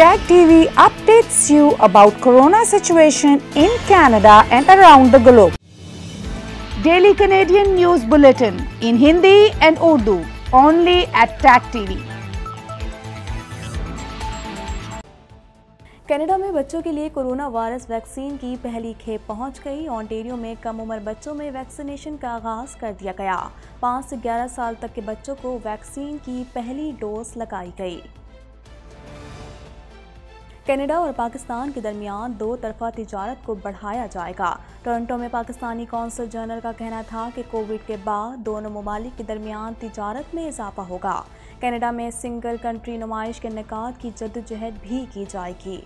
Tag TV updates you about corona situation in Canada and around the globe. Daily Canadian News Bulletin in Hindi and Urdu only at Tag TV. Canada में बच्चों के लिए corona virus vaccine की पहली खेप पहुँच गई Ontario में कम उम्र बच्चों में वैक्सीनेशन का आगाज़ कर दिया गया पाँच से 11 साल तक के बच्चों को वैक्सीन की पहली डोज लगाई गई कनाडा और पाकिस्तान के दरमियान दो तरफा तजारत को बढ़ाया जाएगा। टोरंटो में पाकिस्तानी कौंसल जनरल का कहना था कि कोविड के बाद दोनों ममालिक के दरमियान तजारत में इजाफा होगा। कनाडा में सिंगल कंट्री नुमाइश के निकात की जद्दोजहद भी की जाएगी।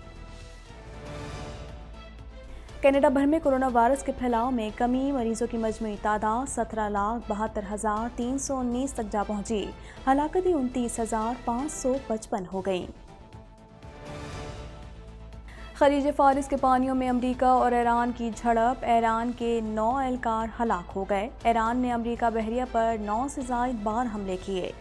कनाडा भर में कोरोना वायरस के फैलाव में कमी, मरीजों की मजमू तादाद सत्रह लाख बहत्तर हज़ार तीन सौ उन्नीस तक जा पहुँची। हलाकतें उनतीस हज़ार पाँच सौ पचपन हो गईं। खलीज फारिस के पानियों में अमरीका और ईरान की झड़प। ईरान के नौ एहलकार हलाक हो गए। ईरान ने अमरीका बहरिया पर नौ से जायद बार हमले किए।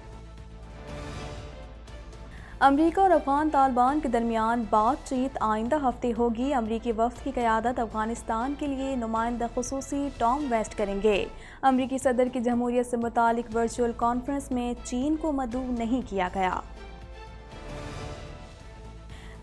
अमरीका और अफगान तालिबान के दरमियान बातचीत आइंदा हफ़्ते होगी। अमरीकी वफद की क़्यादत अफ़गानिस्तान के लिए नुमाइंदा खसूसी टॉम वेस्ट करेंगे। अमरीकी सदर की जमहूरियत से मुतालिक वर्चुअल कॉन्फ्रेंस में चीन को मदू नहीं किया गया।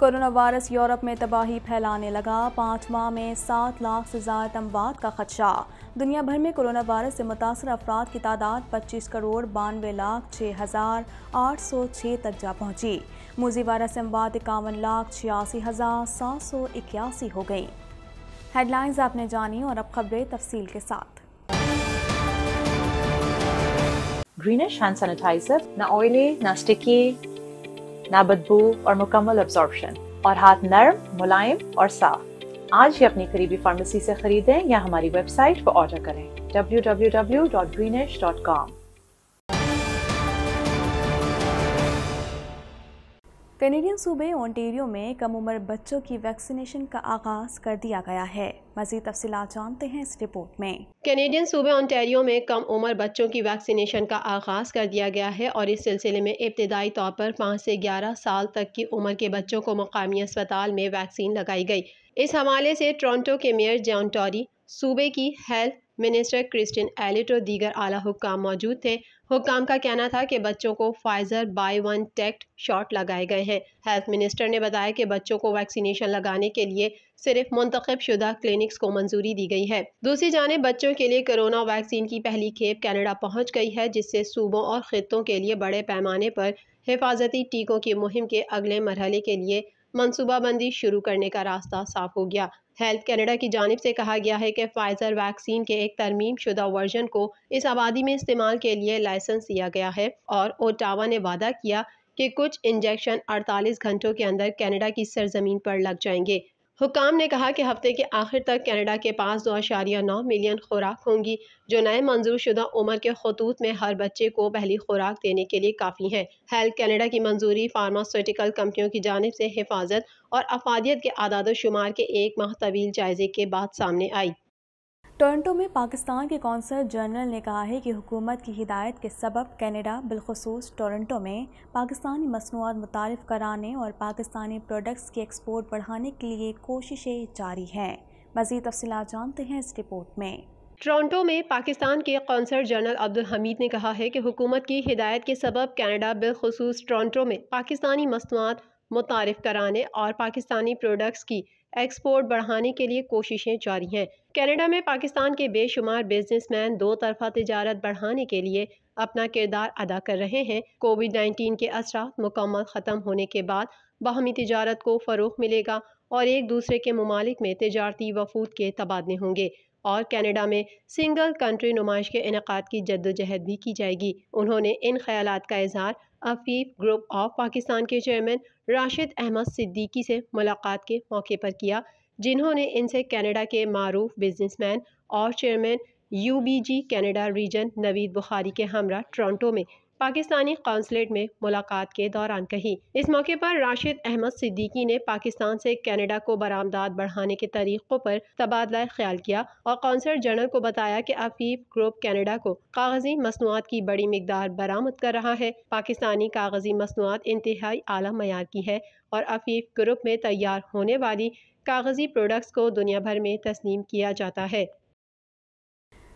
कोरोना वायरस यूरोप में तबाही फैलाने लगा। पाँच माह में सात लाख से ज़्यादा अमवात का खदशा। दुनिया भर में कोरोना वायरस से मुतासर अफराद की तादाद पच्चीस करोड़ बानवे लाख छः हज़ार आठ सौ छः तक जा पहुँची। मूजी वायरस अमवात इक्यावन लाख छियासी हज़ार सात सौ इक्यासी हो गई। हेडलाइंस आपने जानी और अब खबरें तफसील के साथ। ग्रीनिश हैंड सैनिटाइजर ना ऑयली ना स्टिकी ना बदबू और मुकम्मल अब्जॉर्बशन और हाथ नरम, मुलायम और साफ़। आज ही अपनी करीबी फार्मेसी से खरीदें या हमारी वेबसाइट पर ऑर्डर करें। www.greenish.com कैनेडियन सूबे ओंटेरियो में कम उम्र बच्चों की वैक्सीनेशन का आगाज़ कर दिया गया है। मजीद तफसीत जानते हैं इस रिपोर्ट में। कैनेडियन सूबे ओंटेरियो में कम उम्र बच्चों की वैक्सीनेशन का आगाज़ कर दिया गया है और इस सिलसिले में इब्तदाई तौर पर पाँच से ग्यारह साल तक की उम्र के बच्चों को मकामी अस्पताल में वैक्सीन लगाई गई। इस हवाले से टोरंटो के मेयर जॉन टॉरी, सूबे की हेल्थ मिनिस्टर क्रिस्टिन एलिट और दीगर आला हुक्काम मौजूद थे। हुक्काम का कहना था कि बच्चों को Pfizer BioNTech shot लगाए गए हैं। हेल्थ मिनिस्टर ने बताया कि बच्चों को वैक्सीनेशन लगाने के लिए सिर्फ़ मुंतखब शुदा क्लिनिक्स को मंजूरी दी गई है। दूसरी जानब बच्चों के लिए कोरोना वैक्सीन की पहली खेप कनाडा पहुँच गई है, जिससे सूबों और खत्ों के लिए बड़े पैमाने पर हिफाजती टीकों की मुहिम के अगले मरहले के लिए मनसूबाबंदी शुरू करने का रास्ता साफ़ हो गया। हेल्थ कनाडा की जानब से कहा गया है कि फाइजर वैक्सीन के एक तरमीम शुदा वर्जन को इस आबादी में इस्तेमाल के लिए लाइसेंस दिया गया है और ओटावा ने वादा किया कि कुछ इंजेक्शन 48 घंटों के अंदर कनाडा की सरजमीन पर लग जाएँगे। हुकाम ने कहा कि हफ़्ते के आखिर तक कनाडा के पास दो अशारिया नौ मिलियन खुराक होंगी, जो नए मंजूर शुदा उम्र के खतूत में हर बच्चे को पहली खुराक देने के लिए काफ़ी है। हेल्थ कनाडा की मंजूरी फार्मास्यूटिकल कंपनियों की जानब से हिफाजत और अफादियत के आदाद शुमार के एक माह तवील जायजे के बाद सामने आई। टोरंटो में पाकिस्तान के कौंसल जनरल ने कहा है कि हुकूमत की हिदायत के सबब कनाडा, बिलखसूस टोरंटो में पाकिस्तानी मसनूआत मुतारफ़ कराने और पाकिस्तानी प्रोडक्ट्स की एक्सपोर्ट बढ़ाने के लिए कोशिशें जारी हैं। मज़ीद तफसीत जानते हैं इस रिपोर्ट में। टोरंटो में पाकिस्तान के कौंसल जनरल अब्दुल हमीद ने कहा है कि हुकूमत की हिदायत के सबब कनाडा, बिलखसूस टोरंटो में पाकिस्तानी मसनूआत मुतारफ़ कराने और पाकिस्तानी प्रोडक्ट्स की एक्सपोर्ट बढ़ाने के लिए कोशिशें जारी हैं। कनाडा में पाकिस्तान के बेशुमार बिजनेसमैन दो तरफा तजारत बढ़ाने के लिए अपना किरदार अदा कर रहे हैं। कोविड नाइन्टीन के असरा मुकम्मल ख़त्म होने के बाद बाहमी तजारत को फ़रोग मिलेगा और एक दूसरे के ममालिक में तजारती वफूद के तबादले होंगे और कनाडा में सिंगल कंट्री नुमाइश के इनका की जद्दोजहद भी की जाएगी। उन्होंने इन ख्याल का इजहार अफीफ ग्रुप ऑफ़ पाकिस्तान के चेयरमैन राशिद अहमद सिद्दीकी से मुलाकात के मौके पर किया, जिन्होंने इनसे कनाडा के मरूफ बिजनेसमैन और chairman UBG Canada region Naveed Bukhari के हमरा टोरंटो में पाकिस्तानी कौंसलेट में मुलाकात के दौरान कही, इस मौके पर राशिद अहमद सिद्दीकी ने पाकिस्तान से कनाडा को बरामदात बढ़ाने के तरीकों पर तबादला ख्याल किया और कौंसलर जनरल को बताया कि अफीफ ग्रुप कनाडा को कागज़ी मसनूआत की बड़ी मकदार बरामद कर रहा है। पाकिस्तानी कागज़ी मसनूआत इंतहाई आला मैार की है और अफीफ ग्रुप में तैयार होने वाली कागज़ी प्रोडक्ट्स को दुनिया भर में तस्लीम किया जाता है।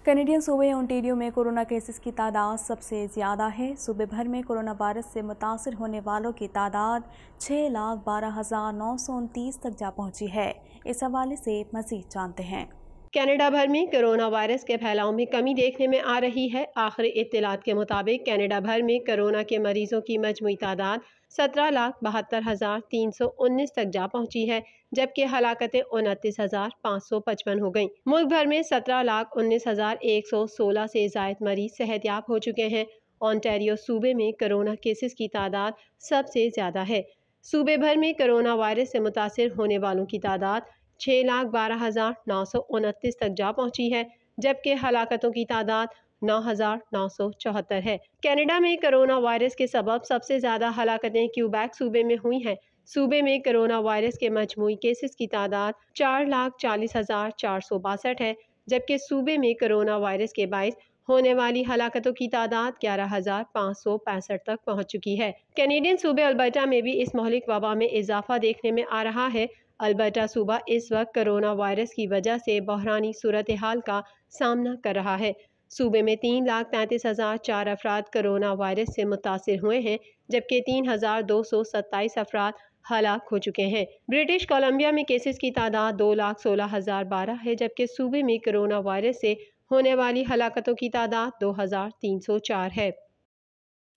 कैनेडियन सूबे ओंटेरियो में कोरोना केसेस की तादाद सबसे ज़्यादा है। सूबे भर में कोरोना वायरस से मुतासर होने वालों की तादाद छः लाख बारह हज़ार नौ सौ उनतीस तक जा पहुँची है। इस हवाले से मज़ीद जानते हैं। कनाडा भर में कोरोना वायरस के फैलाव में कमी देखने में आ रही है। आखिरी इतलात के मुताबिक कनाडा भर में कोरोना के मरीजों की मजमू तादाद सत्रह लाख बहत्तर हज़ार तीन सौ उन्नीस तक जा पहुँची है, जबकि हलाकतें उनतीस हज़ार पाँच सौ पचपन हो गईं। मुल्क भर में सत्रह लाख उन्नीस हज़ार एक सौ सोलह से जायद मरीज़ सेहतियाब हो चुके हैं। ऑनटेरियो सूबे में कोरोना केसेस की तादाद सबसे ज़्यादा है। सूबे भर में कोरोना वायरस से मुतासर होने वालों की तादाद छः लाख बारह हज़ार नौ सौ उनतीस तक जा पहुँची है, जबकि हलाकतों की तादाद नौ हज़ार नौ सौ चौहत्तर है। कनाडा में कोरोना वायरस के सबब सबसे ज़्यादा हलाकतें क्यूबैक, सूबे में हुई हैं। सूबे में कोरोना वायरस के मजमू केसेस की तादाद चार लाख चालीस हज़ार चार सौ बासठ है, जबकि सूबे में कोरोना वायरस के बायस होने वाली हलाकतों की तादाद ग्यारह हज़ार पाँच सौ पैंसठ तक पहुँच चुकी है। कैनेडियन सूबे अल्बर्टा में भी इस महलिक वबा में इजाफा देखने में आ रहा है अल्बर्टा सूबा इस वक्त कोरोना वायरस की वजह से बहरानी सूरत हाल का सामना कर रहा है। सूबे में तीन लाख तैंतीस हज़ार चार अफराद कोरोना वायरस से मुतासर हुए हैं, जबकि तीन हज़ार दो सौ सत्ताईस अफराद हलाक हो चुके हैं। ब्रिटिश कोलंबिया में केसेस की तादाद दो लाख सोलह हज़ार बारह है, जबकि सूबे में कोरोना वायरस से होने वाली हलाकतों की तादाद दो हज़ार तीन सौ चार है।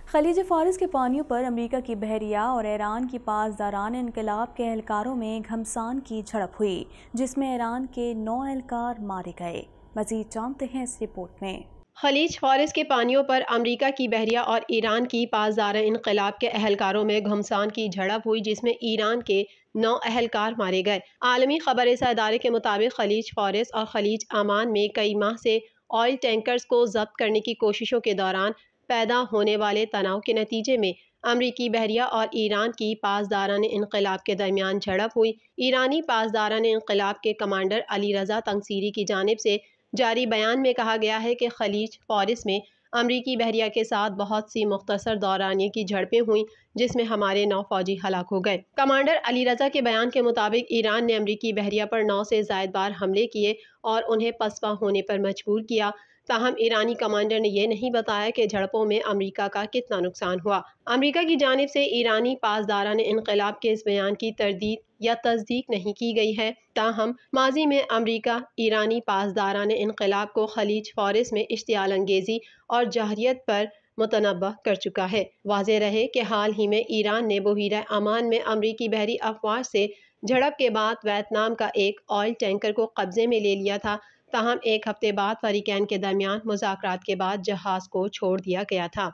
खलीज फारिस के पानियों पर अमेरिका की बहरिया और ईरान की पासदारान इनकलाब के एहलकारों में घमसान की झड़प हुई, जिसमें ईरान के नौ एहलकार मारे गए। मजीद जानते हैं इस रिपोर्ट में। खलीज फारिस के पानियों पर अमरीका की बहरिया और ईरान की पासदार इनकलाब के अहलकारों में घमसान की झड़प हुई, जिसमें ईरान के नौ अहलकार मारे गए। आलमी खबर इदारे के मुताबिक खलीज फारिस और खलीज अमान में कई माह से ऑयल टैंकर्स को जब्त करने की कोशिशों के दौरान पैदा होने वाले तनाव के नतीजे में अमरीकी बहरिया और ईरान की पासदारान इनकलाब के दरमियान झड़प हुई। ईरानी पासदारान इनकलाब के कमांडर अली रजा तंगसीरी की जानब से जारी बयान में कहा गया है कि खलीज फॉरिस में अमरीकी बहरिया के साथ बहुत सी मुख्तसर दौरानिए की झड़पें हुई, जिसमें हमारे नौ फौजी हलाक हो गए। कमांडर अली रजा के बयान के मुताबिक ईरान ने अमरीकी बहरिया पर नौ से जायद बार हमले किए और उन्हें पसपा होने पर मजबूर किया। ताहम ईरानी कमांडर ने यह नहीं बताया कि झड़पों में अमरीका का कितना नुकसान हुआ। अमरीका की जानब से ईरानी पासदारा ने इनकलाब के इस बयान की तरदीद या तस्दीक नहीं की गई है। ताहम माजी में अमरीका ईरानी पासदारा ने इनकलाब को खलीज फॉरिस में इश्तियाल अंगेजी और जहरीत पर मुतनबा कर चुका है। वाज रहे कि हाल ही में ईरान ने बहिरा अमान में अमरीकी बहरी अफवाह से झड़प के बाद वियतनाम का एक ऑयल टैंकर को कब्जे में ले लिया था। ताहम एक हफ़्ते बाद फरीकैन के दरमियान मुजाकर के बाद जहाज़ को छोड़ दिया गया था।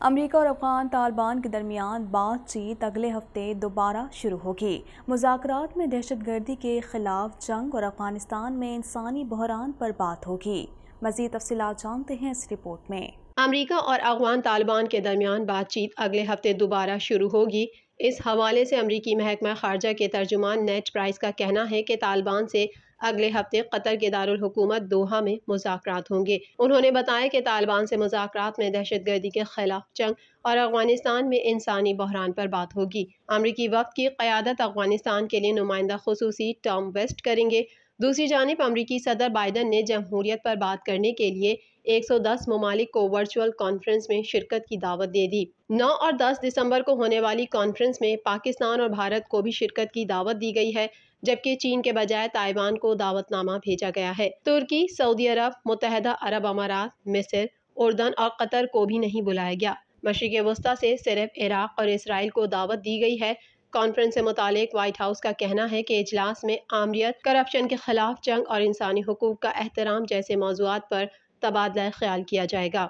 अमरीका और अफगान तालिबान के दरमियान बातचीत अगले हफ़्ते दोबारा शुरू होगी। मुजाकर में दहशत गर्दी के खिलाफ जंग और अफ़गानिस्तान में इंसानी बहरान पर बात होगी। मजीद तफसी जानते हैं इस रिपोर्ट में। अमरीका और अफगान तालिबान के दरमियान बातचीत अगले हफ़्ते दोबारा शुरू होगी। इस हवाले से अमरीकी महकमा खारजा के तर्जुमान नेट प्राइस का कहना है कि तालिबान से अगले हफ़्ते कतर के दारुल हुकूमत दोहा में मुजाकर होंगे। उन्होंने बताया कि तालिबान से मुजाकर में दहशत गर्दी के खिलाफ जंग और अफ़गानिस्तान में इंसानी बहरान पर बात होगी। अमरीकी वक्त की क़्यादत अफ़गानिस्तान के लिए नुमाइंदा खसूसी टॉम वेस्ट करेंगे। दूसरी जानब अमरीकी सदर बाइडन ने जमहूरियत पर बात करने के लिए 110 ममालिक को वर्चुअल कॉन्फ्रेंस में शिरकत की दावत दे दी। 9 और 10 दिसंबर को होने वाली कॉन्फ्रेंस में पाकिस्तान और भारत को भी शिरकत की दावत दी गई है। जबकि चीन के बजाय ताइवान को दावतनामा भेजा गया है। तुर्की, सऊदी अरब मुतहदा अरब अमारात, मिस्र, उर्दन और कतर को भी नहीं बुलाया गया। मशरक वस्ती से सिर्फ़ इराक और इसराइल को दावत दी गई है। कॉन्फ्रेंस से मुतालिक व्हाइट हाउस का कहना है कि इजलास में आमरीत करप्शन के खिलाफ जंग और इंसानी हकूक का एहतराम जैसे मौजूद पर तबादला ख्याल किया जाएगा।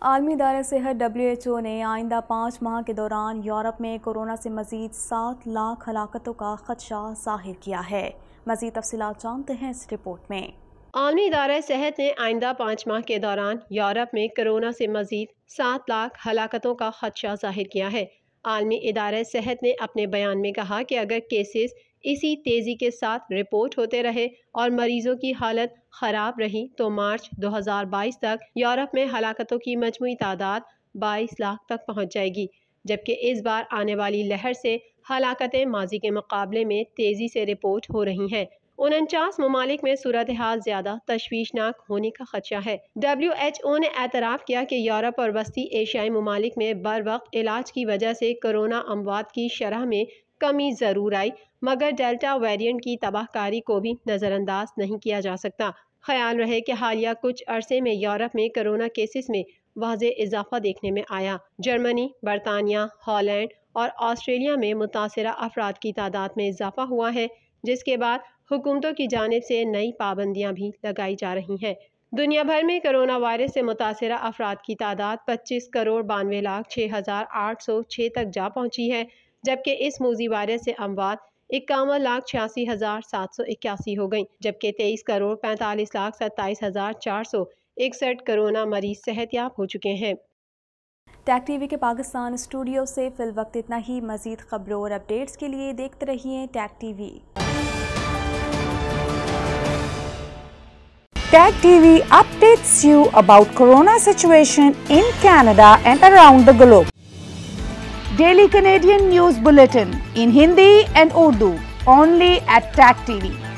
आलमी इदारा सेहत डब्ल्यू एच ओ ने आइंदा पाँच माह के दौरान यूरोप में कोरोना से मजीद सात लाख हलाकतों का खदशा ज़ाहिर किया है। मजीद तफसीत जानते हैं इस रिपोर्ट में। आलमी इदारा सेहत ने आइंदा पाँच माह के दौरान यूरोप में कोरोना से मजीद सात लाख हलाकतों का खदशा ज़ाहिर किया है। आलमी इदारा सेहत ने अपने बयान में कहा कि अगर केसेस इसी तेज़ी के साथ रिपोर्ट होते रहे और मरीजों की हालत ख़राब रही तो मार्च 2022 तक यूरोप में हलाकतों की मजमू तादाद 22 लाख तक पहुँच जाएगी, जबकि इस बार आने वाली लहर से हलाकतें माजी के मुकाबले में तेज़ी से रिपोर्ट हो रही हैं। उनचास ममालिक में सूरत हाल ज़्यादा तशवीशनाक होने का खदशा है। डब्ल्यू एच ओ ने एतराफ़ किया कि यूरोप और वस्ती एशियाई ममालिक में बर वक्त इलाज की वजह से कोरोना अमवात की शरह में कमी ज़रूर आई, मगर डेल्टा वेरिएंट की तबाहकारी को भी नज़रअंदाज नहीं किया जा सकता। ख्याल रहे कि हालिया कुछ अरसे में यूरोप में कोरोना केसेस में वाज इजाफा देखने में आया। जर्मनी, बरतानिया, हॉलैंड और ऑस्ट्रेलिया में मुतासर अफराद की तादाद में इजाफा हुआ है, जिसके बाद हुकूमतों की जानब से नई पाबंदियाँ भी लगाई जा रही हैं। दुनिया भर में कोरोना वायरस से मुतासर अफराद की तादाद पच्चीस करोड़ बानवे लाख छः हज़ार आठ सौ छः तक जा पहुँची है। जबकि इस मूजी वायरस से अमवात इक्यावन लाख छियासी हज़ार सात सौ इक्यासी हो गई जबकि तेईस करोड़ पैंतालीस लाख सत्ताईस हज़ार चार सौ इकसठ कोरोना मरीज़ सेहतियाब हो चुके हैं। टैग टीवी के पाकिस्तान स्टूडियो से फिल वक्त इतना ही। मजीद खबरों और अपडेट्स के लिए देखते रहिए Tag TV. Tag TV updates you about corona situation in Canada and around the globe. Daily Canadian News Bulletin in Hindi and Urdu only at Tag TV.